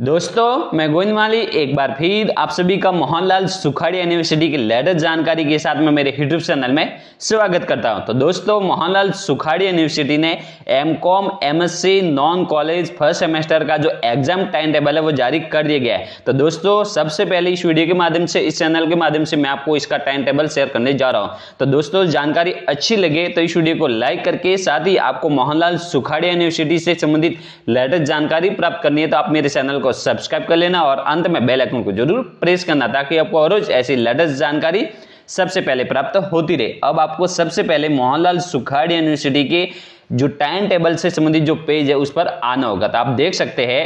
दोस्तों, मैं गोविंद माली, एक बार फिर आप सभी का मोहनलाल सुखाड़ी यूनिवर्सिटी की लेटेस्ट जानकारी के साथ में मेरे यूट्यूब चैनल में स्वागत करता हूँ। तो दोस्तों, मोहनलाल सुखाड़ी यूनिवर्सिटी ने M com M non college first semester का जो एग्ज़ाम टाइम टेबल है, वो जारी कर दिया गया है। तो दोस्तों, सबसे पहले इस वीडियो के माध्यम से, इस चैनल के माध्यम से मैं आपको इसका टाइम टेबल शेयर करने जा रहा हूँ। तो दोस्तों, जानकारी अच्छी लगे तो इस वीडियो को लाइक करके, साथ ही आपको मोहनलाल सुखाड़ी यूनिवर्सिटी से संबंधित लेटेस्ट जानकारी प्राप्त करनी है तो आप मेरे चैनल को को सब्सक्राइब कर लेना और अंत में बेल आइकन को ज़रूर प्रेस करना ताकि आपको रोज ऐसी लेटेस्ट जानकारी सबसे पहले प्राप्त होती रहे। अब आपको सबसे पहले मोहनलाल सुखाड़ यूनिवर्सिटी के जो टाइम टेबल से संबंधित जो पेज है, उस पर आना होगा। तो आप देख सकते हैं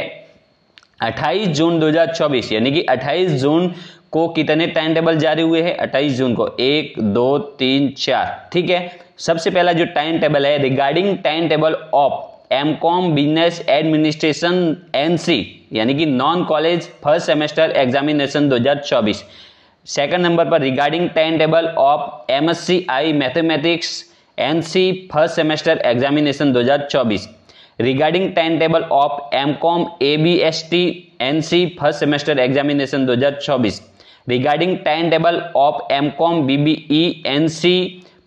28 जून 2024 यानी कि 28 जून को कितने टाइम टेबल जारी हुए हैं? 28 जून को। एक, दो, तीन, चार। ठीक है? सबसे पहला जो टाइम टेबल है regarding time table of M com business administration N C यानी कि non college first semester examination 2024 second number पर regarding time table of M S C I mathematics N C first semester examination 2024 regarding time table of M com A B S T N C first semester examination 2024 regarding time table of M com B B E N C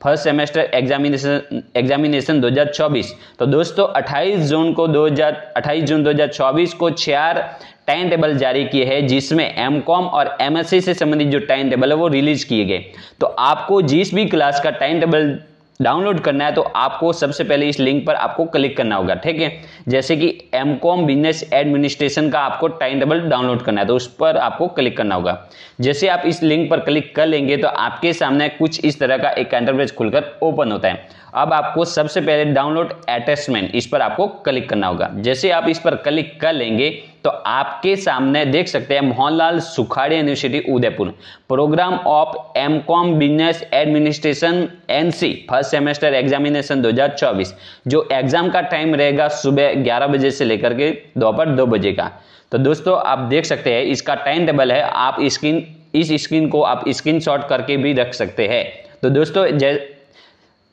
first semester examination examination 2024 तो दोस्तों 28 जून को 2000 28 जून 2024 को चार time table जारी किए हैं, जिसमें M com और एमएससी से संबंधित जो टाइम टेबल है, वो रिलीज़ किए गए। तो आपको जिस भी क्लास का टाइम टेबल डाउनलोड करना है तो आपको सबसे पहले इस लिंक पर आपको क्लिक करना होगा, ठीक है? जैसे कि एम कॉम बिज़नेस एडमिनिस्ट्रेशन का आपको टाइम टेबल डाउनलोड करना है तो उस पर आपको क्लिक करना होगा। जैसे आप इस लिंक पर क्लिक कर लेंगे तो आपके सामने कुछ इस तरह का एक इंटरफेस खुलकर ओपन होता है। अब आपको सबसे पहले डाउनलोड अटैचमेंट इस पर आपको क्लिक करना होगा। जैसे आप इस पर क्लिक कर लेंगे तो आपके सामने देख सकते हैं Mohanlal Sukhadia university Udaipur. Programme of M com business administration NC first semester examination 2024 जो एग्ज़ाम का टाइम रहेगा सुबह 11 बजे से लेकर के दोपहर दो बजे का। तो दोस्तों, आप देख सकते हैं, इसका टाइम टेबल है, आप स्क्रीन इस स्क्रीन को आप स्क्रीन करके भी रख सकते हैं। तो दोस्तों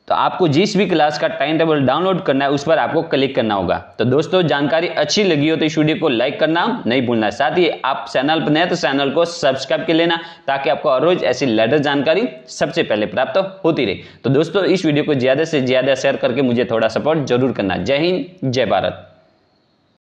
तो आपको जिस भी क्लास का टाइम टेबल डाउनलोड करना है, उस पर आपको क्लिक करना होगा। तो दोस्तों, जानकारी अच्छी लगी हो तो इस वीडियो को लाइक करना, नहीं भूलना। साथ ही आप चैनल पर नए तो चैनल को सब्सक्राइब कर लेना, ताकि आपको हर रोज ऐसी लेटेस्ट जानकारी सबसे पहले प्राप्त होती रहे। तो दोस्तों, इस वीडियो को ज़्यादा से ज़्यादा शेयर करके मुझे थोड़ा सपोर्ट ज़रूर करना। जय हिंद, जय भारत।